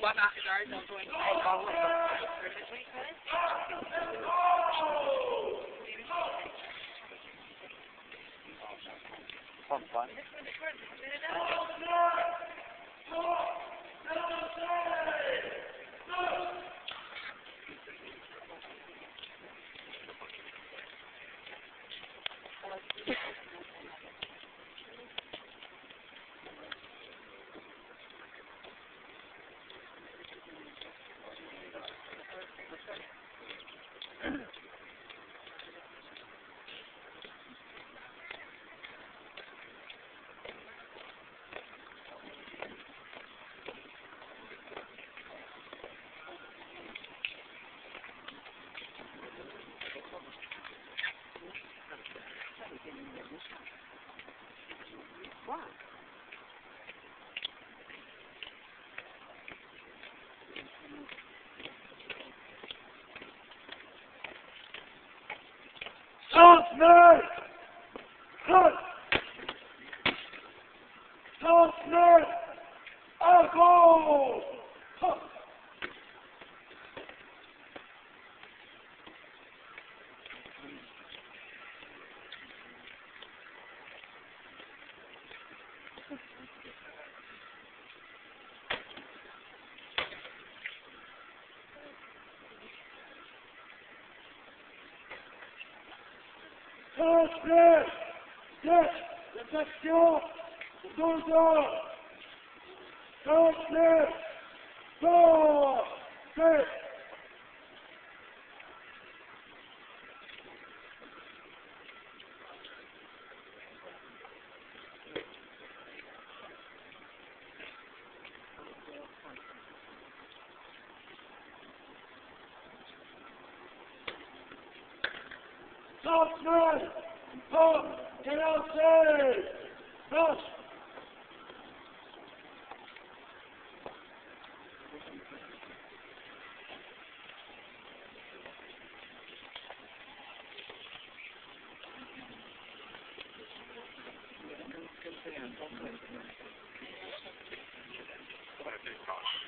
one after ours. I was going to take all of Fun, fun. Softner! Cut! Softner! Alcohol! Transfert, tête, réflexion, doseur. Transfert, tête, Four! Six! Softner! Get outside! Rush! Big cost.